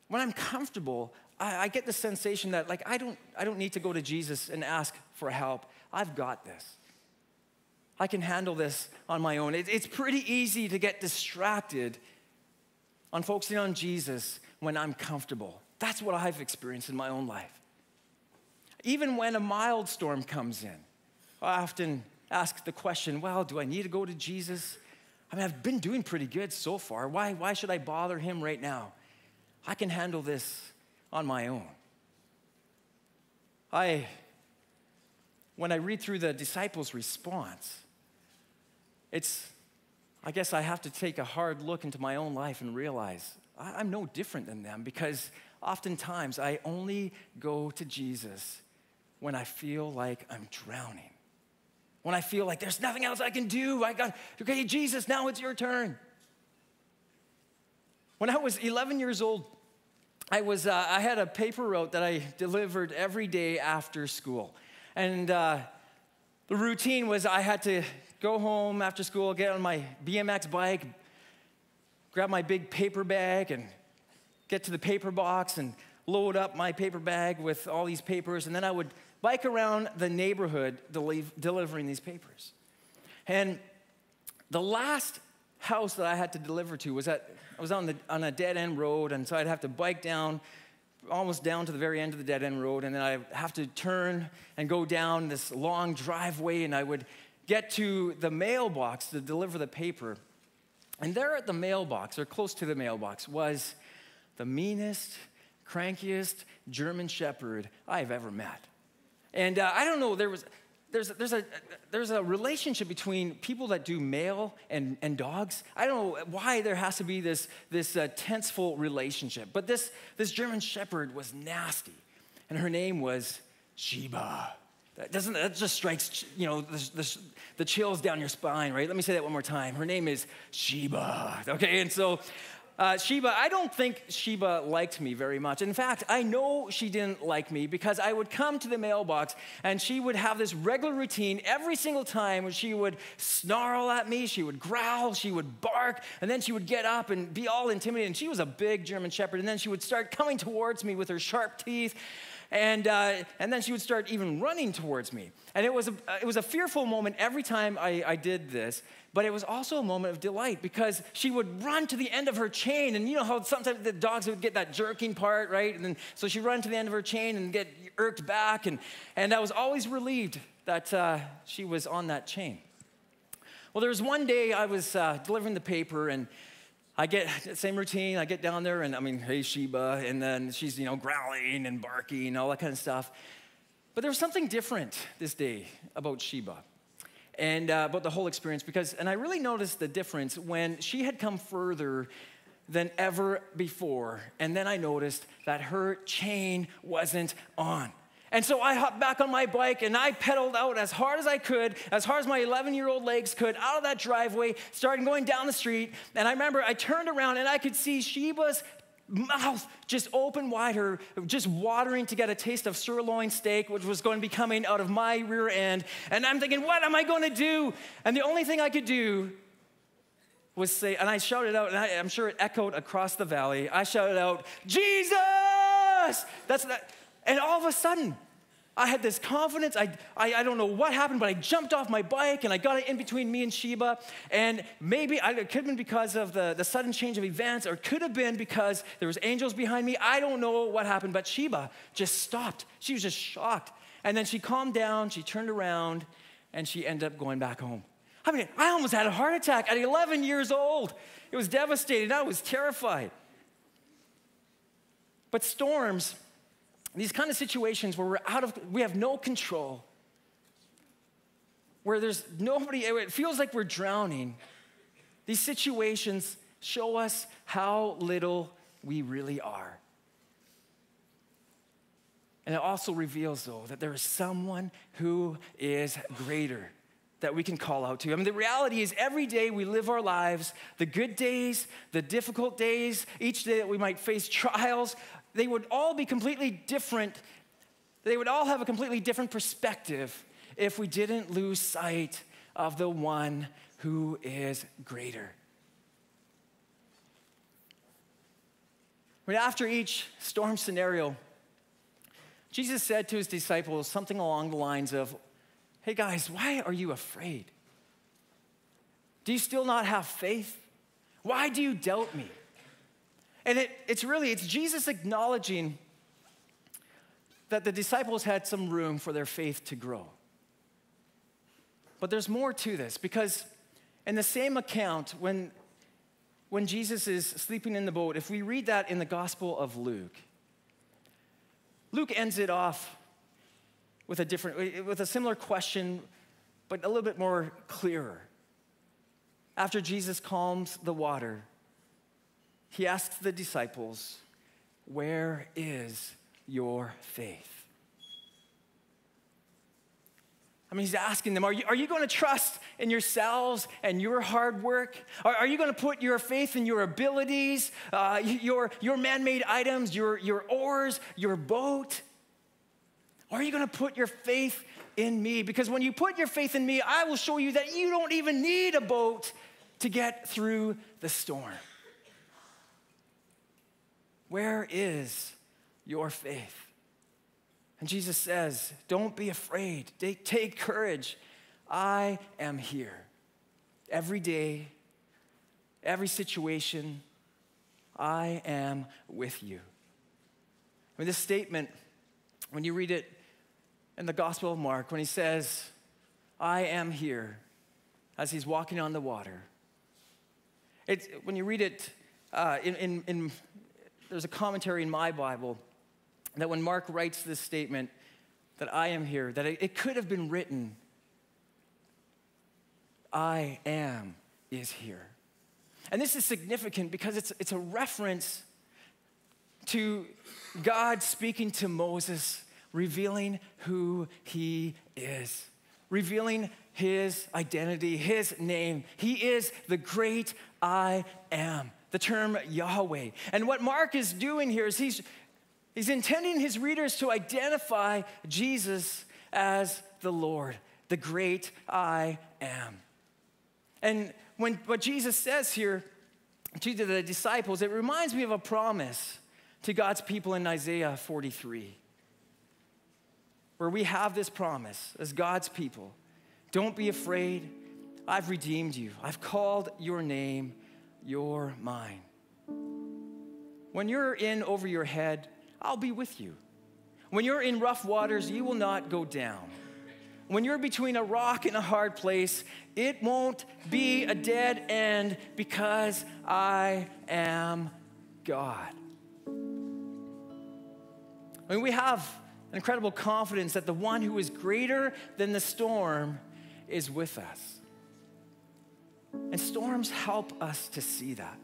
S2: when I'm comfortable, I, I get the sensation that like I don't, I don't need to go to Jesus and ask for help. I've got this. I can handle this on my own. It, it's pretty easy to get distracted on focusing on Jesus when I'm comfortable. That's what I've experienced in my own life. Even when a mild storm comes in, I often ask the question well, do I need to go to Jesus? I mean, I've been doing pretty good so far. Why, why should I bother him right now? I can handle this on my own. I, when I read through the disciples' response, it's, I guess I have to take a hard look into my own life and realize I, I'm no different than them because oftentimes I only go to Jesus when I feel like I'm drowning. When I feel like there's nothing else I can do, I got, okay, Jesus, now it's your turn. When I was 11 years old, I, was, uh, I had a paper route that I delivered every day after school. And uh, the routine was I had to go home after school, get on my BMX bike, grab my big paper bag, and get to the paper box and load up my paper bag with all these papers. And then I would bike around the neighborhood delivering these papers. And the last house that I had to deliver to was at, I was on, the, on a dead end road, and so I'd have to bike down, almost down to the very end of the dead end road, and then I'd have to turn and go down this long driveway, and I would get to the mailbox to deliver the paper. And there at the mailbox, or close to the mailbox, was the meanest, crankiest German shepherd I've ever met. And uh, I don't know, there was, there's, there's, a, there's a relationship between people that do mail and, and dogs. I don't know why there has to be this, this uh, tenseful relationship, but this, this German shepherd was nasty, and her name was Sheba. That doesn't that just strikes you know the, the, the chills down your spine, right? Let me say that one more time. Her name is Sheba. Okay, and so uh, Sheba, I don't think Sheba liked me very much. In fact, I know she didn't like me because I would come to the mailbox and she would have this regular routine every single time where she would snarl at me, she would growl, she would bark, and then she would get up and be all intimidated. And she was a big German shepherd, and then she would start coming towards me with her sharp teeth. And, uh, and then she would start even running towards me. And it was a, it was a fearful moment every time I, I did this, but it was also a moment of delight because she would run to the end of her chain. And you know how sometimes the dogs would get that jerking part, right? And then, so she'd run to the end of her chain and get irked back. And, and I was always relieved that uh, she was on that chain. Well, there was one day I was uh, delivering the paper and I get the same routine. I get down there and I mean, hey, Sheba. And then she's, you know, growling and barking and all that kind of stuff. But there was something different this day about Sheba and uh, about the whole experience because, and I really noticed the difference when she had come further than ever before. And then I noticed that her chain wasn't on. And so I hopped back on my bike and I pedaled out as hard as I could, as hard as my 11 year old legs could, out of that driveway, started going down the street. And I remember I turned around and I could see Sheba's mouth just open wide, her just watering to get a taste of sirloin steak, which was going to be coming out of my rear end. And I'm thinking, what am I going to do? And the only thing I could do was say, and I shouted out, and I, am sure it echoed across the valley. I shouted out, Jesus! That's that. And all of a sudden, I had this confidence. I, I, I, don't know what happened, but I jumped off my bike and I got it in between me and Sheba. And maybe I, it could have been because of the, the sudden change of events, or it could have been because there was angels behind me. I don't know what happened, but Sheba just stopped. She was just shocked. And then she calmed down, she turned around, and she ended up going back home.
S1: I mean, I almost had a heart attack at 11 years old. It was devastating. I was terrified. But storms, these kind of situations where we're out of, we have no control, where there's nobody, it feels like we're drowning. These situations show us how little we really are. And it also reveals, though, that there is someone who is greater that we can call out to. I mean, the reality is every day we live our lives, the good days, the difficult days, each day that we might face trials, they would all be completely different. They would all have a completely different perspective if we didn't lose sight of the one who is greater. Mean, after each storm scenario, Jesus said to his disciples something along the lines of, Hey guys, why are you afraid? Do you still not have faith? Why do you doubt me? And it, it's really, it's Jesus acknowledging that the disciples had some room for their faith to grow. But there's more to this because in the same account, when, when Jesus is sleeping in the boat, if we read that in the Gospel of Luke, Luke ends it off with a different, with a similar question, but a little bit more clearer. After Jesus calms the water, he asks the disciples, Where is your faith? I mean, he's asking them, Are you, are you going to trust in yourselves and your hard work? Are, are you going to put your faith in your abilities, uh, your, your man made items, your, your oars, your boat? Or are you going to put your faith in me? Because when you put your faith in me, I will show you that you don't even need a boat to get through the storm. Where is your faith? And Jesus says, Don't be afraid. Take, courage. I am here. Every day, every situation, I am with you. I mean, this statement, when you read it in the Gospel of Mark, when he says, I am here, as he's walking on the water, it's, when you read it uh, in, in, in, there's a commentary in my Bible that when Mark writes this statement, that I am here, that it, could have been written, I am is here. And this is significant because it's, it's a reference to God speaking to Moses, revealing who he is, revealing his identity, his name. He is the great I am, the term Yahweh. And what Mark is doing here is he's, he's intending his readers to identify Jesus as the Lord, the great I am. And when what Jesus says here to the disciples, it reminds me of a promise to God's people in Isaiah 43, where we have this promise as God's people don't be afraid. I've redeemed you, I've called your name, you're mine. When you're in over your head, I'll be with you. When you're in rough waters, you will not go down. When you're between a rock and a hard place, it won't be a dead end because I am God. I mean, we have an incredible confidence that the one who is greater than the storm is with us. And storms help us to see that.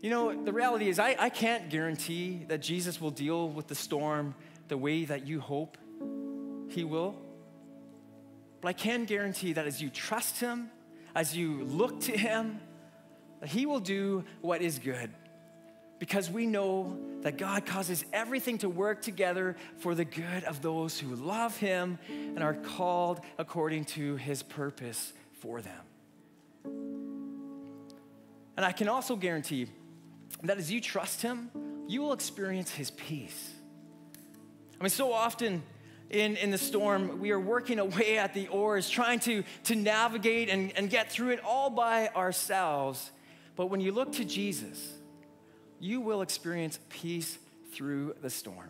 S1: You know, the reality is, I, I can't guarantee that Jesus will deal with the storm the way that you hope he will. But I can guarantee that as you trust him, as you look to him, that he will do what is good because we know that God causes everything to work together for the good of those who love Him and are called according to His purpose for them. And I can also guarantee that as you trust Him, you will experience His peace. I mean, so often, in, in the storm, we are working away at the oars, trying to, to navigate and, and get through it all by ourselves. But when you look to Jesus, you will experience peace through the storm.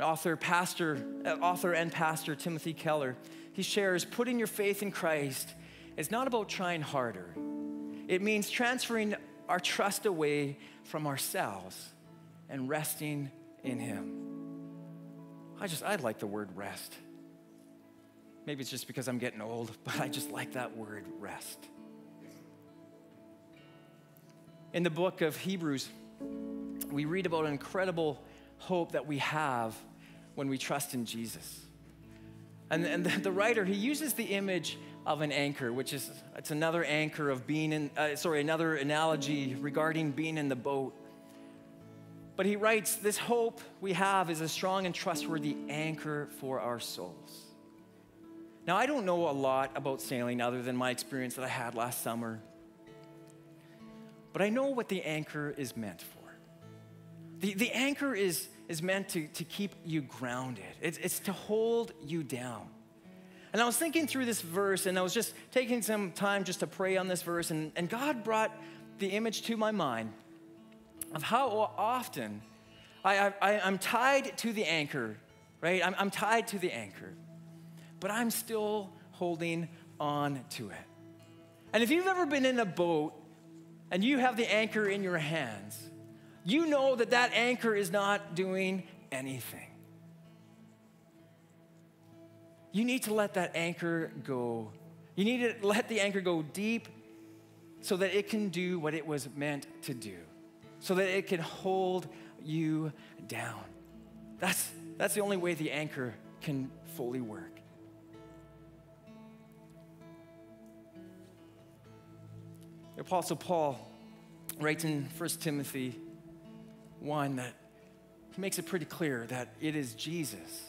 S1: Author, pastor, uh, author and pastor Timothy Keller, he shares putting your faith in Christ is not about trying harder. It means transferring our trust away from ourselves and resting in him. I just, I like the word rest. Maybe it's just because I'm getting old, but I just like that word rest. In the book of Hebrews, we read about an incredible hope that we have when we trust in Jesus. And, and the, the writer, he uses the image of an anchor, which is it's another anchor of being in, uh, sorry, another analogy regarding being in the boat. But he writes, This hope we have is a strong and trustworthy anchor for our souls. Now, I don't know a lot about sailing other than my experience that I had last summer, but I know what the anchor is meant for. The, the anchor is, is meant to, to keep you grounded, it's, it's to hold you down. And I was thinking through this verse, and I was just taking some time just to pray on this verse, and, and God brought the image to my mind of how often I, I, I'm tied to the anchor, right? I'm, I'm tied to the anchor, but I'm still holding on to it. And if you've ever been in a boat and you have the anchor in your hands, you know that that anchor is not doing anything. You need to let that anchor go. You need to let the anchor go deep so that it can do what it was meant to do, so that it can hold you down. That's, that's the only way the anchor can fully work. The Apostle Paul writes in 1 Timothy 1 that he makes it pretty clear that it is Jesus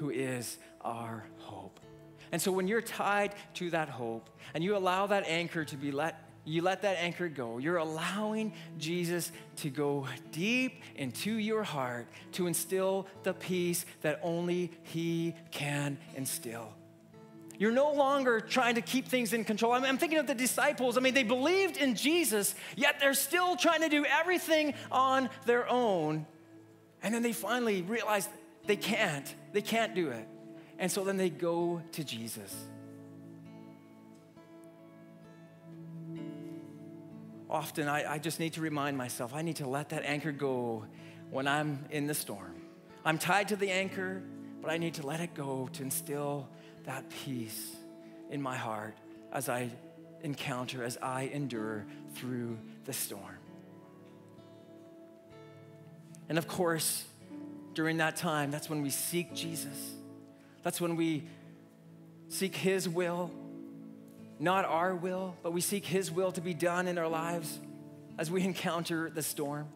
S1: who is our hope. And so when you're tied to that hope and you allow that anchor to be let you let that anchor go. You're allowing Jesus to go deep into your heart to instill the peace that only He can instill. You're no longer trying to keep things in control. I'm, I'm, thinking of the disciples. I mean, they believed in Jesus, yet they're still trying to do everything on their own. And then they finally realize they can't. They can't do it. And so then they go to Jesus. Often I, I just need to remind myself I need to let that anchor go when I'm in the storm. I'm tied to the anchor, but I need to let it go to instill that peace in my heart as I encounter, as I endure through the storm. And of course, during that time, that's when we seek Jesus. That's when we seek His will, not our will, but we seek His will to be done in our lives as we encounter the storm.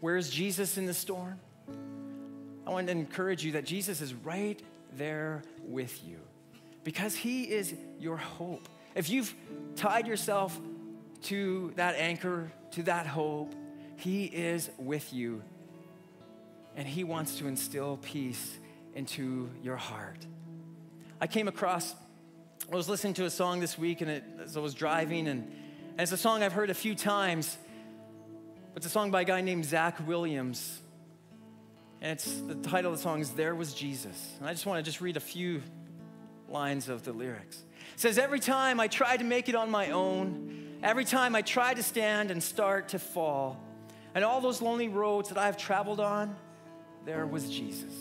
S1: Where's Jesus in the storm? I want to encourage you that Jesus is right there with you because He is your hope. If you've tied yourself to that anchor, to that hope, He is with you and He wants to instill peace into your heart. I came across, I was listening to a song this week and it, as I was driving, and, and it's a song I've heard a few times. It's a song by a guy named Zach Williams. And it's the title of the song is There Was Jesus. And I just want to just read a few lines of the lyrics. It says, Every time I tried to make it on my own, every time I tried to stand and start to fall, and all those lonely roads that I've traveled on, there was Jesus.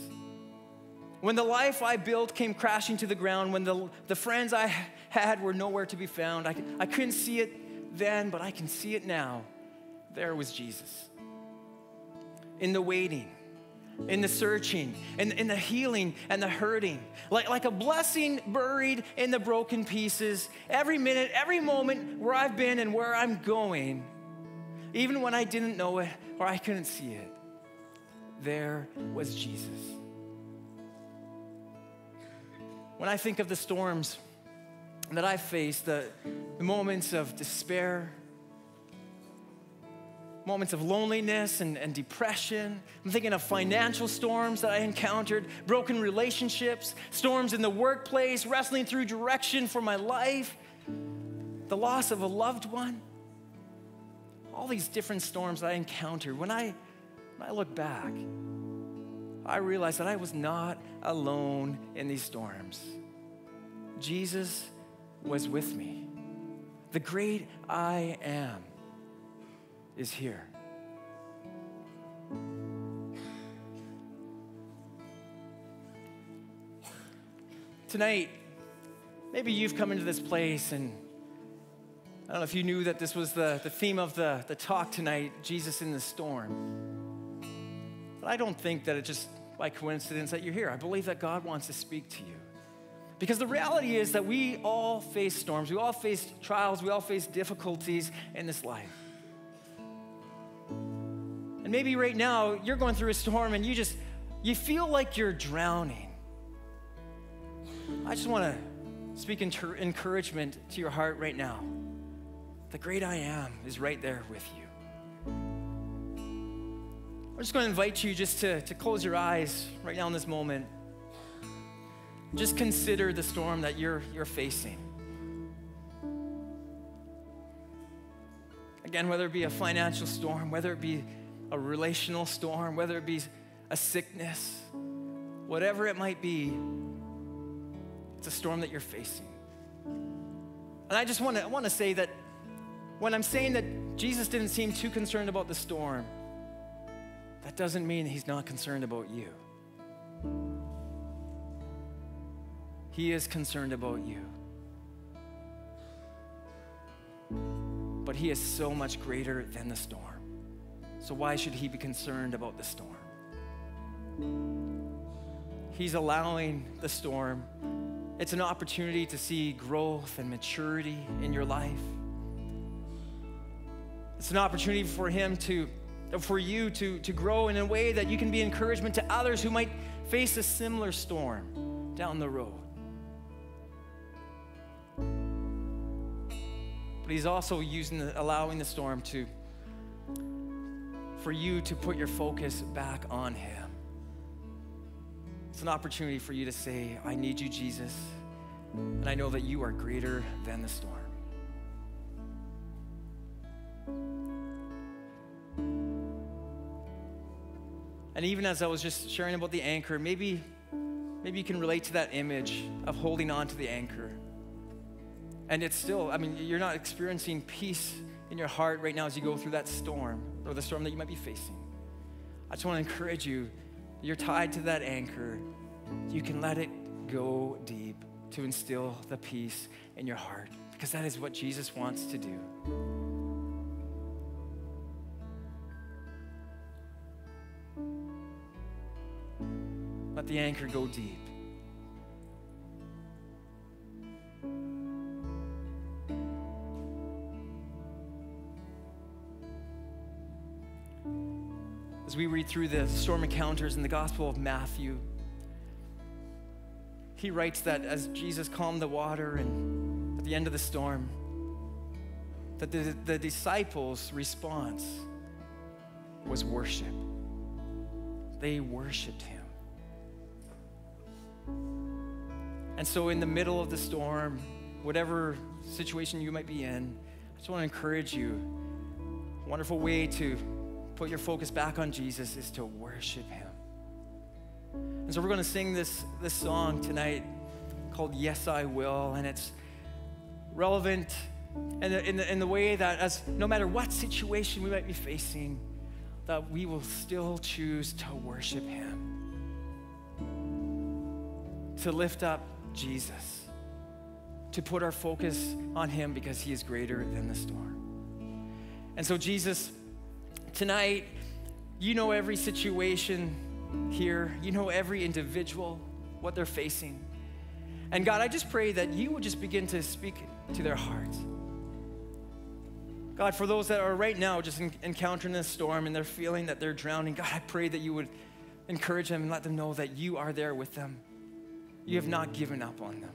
S1: When the life I built came crashing to the ground, when the, the friends I had were nowhere to be found, I, I couldn't see it then, but I can see it now. There was Jesus. In the waiting, in the searching, in, in the healing and the hurting, like, like a blessing buried in the broken pieces, every minute, every moment where I've been and where I'm going, even when I didn't know it or I couldn't see it, there was Jesus. When I think of the storms that I faced, the, the moments of despair, moments of loneliness and, and, depression. I'm thinking of financial storms that I encountered, broken relationships, storms in the workplace, wrestling through direction for my life, the loss of a loved one. All these different storms that I encountered. When I, when I look back, I realize that I was not alone in these storms. Jesus was with me. The great I am is here. Tonight, maybe you've come into this place and I don't know if you knew that this was the, the theme of the, the talk tonight Jesus in the storm. But I don't think that it's just by coincidence that you're here. I believe that God wants to speak to you. Because the reality is that we all face storms, we all face trials, we all face difficulties in this life. And maybe right now you're going through a storm and you just you feel like you're drowning. I just want to speak encour- encouragement to your heart right now. The great I am is right there with you. I'm just going to invite you just to, to close your eyes right now in this moment. Just consider the storm that you're, you're facing. Again, whether it be a financial storm, whether it be a relational storm, whether it be a sickness, whatever it might be, it's a storm that you're facing. And I just want to, I want to say that when I'm saying that Jesus didn't seem too concerned about the storm, that doesn't mean he's not concerned about you. He is concerned about you. But he is so much greater than the storm. So why should he be concerned about the storm? He's allowing the storm. It's an opportunity to see growth and maturity in your life. It's an opportunity for him to for you to, to grow in a way that you can be encouragement to others who might face a similar storm down the road. But he's also using allowing the storm to for you to put your focus back on him. It's an opportunity for you to say, I need you, Jesus, and I know that you are greater than the storm. And even as I was just sharing about the anchor, maybe, maybe you can relate to that image of holding on to the anchor. And it's still, I mean, you're not experiencing peace in your heart right now as you go through that storm or the storm that you might be facing. I just want to encourage you, you're tied to that anchor. You can let it go deep to instill the peace in your heart because that is what Jesus wants to do. Let the anchor go deep. As we read through the storm encounters in the Gospel of Matthew, he writes that as Jesus calmed the water and at the end of the storm, that the, the disciples' response was worship. They worshiped him. And so, in the middle of the storm, whatever situation you might be in, I just want to encourage you. Wonderful way to put your focus back on Jesus is to worship him. And so, we're going to sing this, this song tonight called Yes, I Will. And it's relevant in the, in, the, in the way that, as no matter what situation we might be facing, that we will still choose to worship him, to lift up Jesus, to put our focus on Him because He is greater than the storm. And so, Jesus, tonight, you know every situation here, you know every individual, what they're facing. And God, I just pray that you would just begin to speak to their hearts. God, for those that are right now just encountering this storm and they're feeling that they're drowning, God, I pray that you would encourage them and let them know that you are there with them you have not given up on them.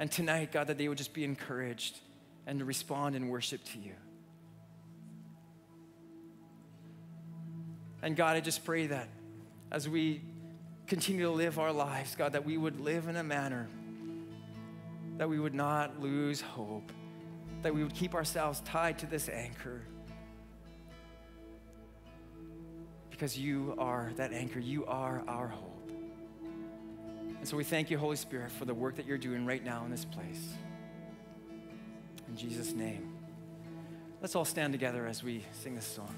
S1: And tonight, God, that they would just be encouraged and to respond in worship to you. And God, I just pray that as we continue to live our lives, God, that we would live in a manner that we would not lose hope, that we would keep ourselves tied to this anchor.
S3: because you are that anchor. You are our hope. And so we thank you, Holy Spirit, for the work that you're doing right now in this place. In Jesus' name. Let's all stand together as we sing this song.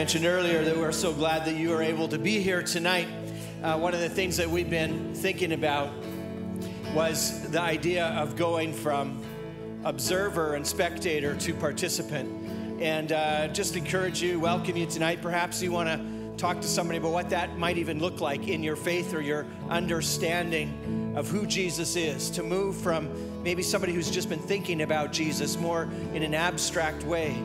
S2: Mentioned earlier that we're so glad that you are able to be here tonight. uh, one of the things that we've been thinking about was the idea of going from observer and spectator to participant. And uh, just encourage you, welcome you tonight. Perhaps you want to talk to somebody about what that might even look like in your faith or your understanding of who Jesus is. To move from maybe somebody who's just been thinking about Jesus more in an abstract way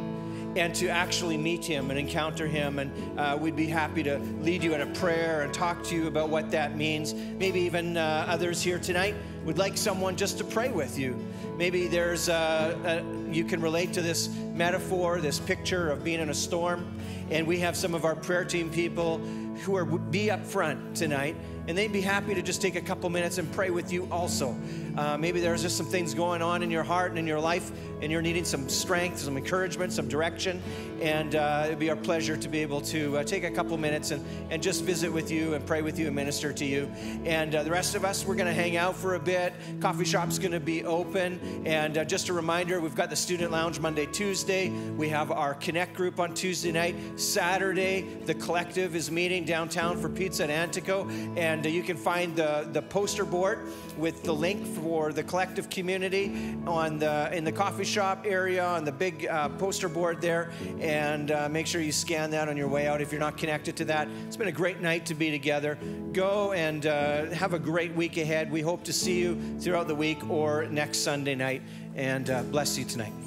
S2: and to actually meet him and encounter him. And uh, we'd be happy to lead you in a prayer and talk to you about what that means. Maybe even uh, others here tonight would like someone just to pray with you. Maybe there's uh, uh, you can relate to this metaphor, this picture of being in a storm, and we have some of our prayer team people who are be up front tonight and they'd be happy to just take a couple minutes and pray with you also. Uh, maybe there's just some things going on in your heart and in your life, and you're needing some strength, some encouragement, some direction. And uh, it'd be our pleasure to be able to uh, take a couple minutes and, and just visit with you and pray with you and minister to you. And uh, the rest of us, we're going to hang out for a bit. Coffee shop's going to be open. And uh, just a reminder, we've got the student lounge Monday, Tuesday. We have our Connect group on Tuesday night. Saturday, the collective is meeting downtown for pizza in Antico. And and you can find the, the poster board with the link for the collective community on the in the coffee shop area on the big uh, poster board there. And uh, make sure you scan that on your way out if you're not connected to that. It's been a great night to be together. Go and uh, have a great week ahead. We hope to see you throughout the week or next Sunday night. And uh, bless you tonight.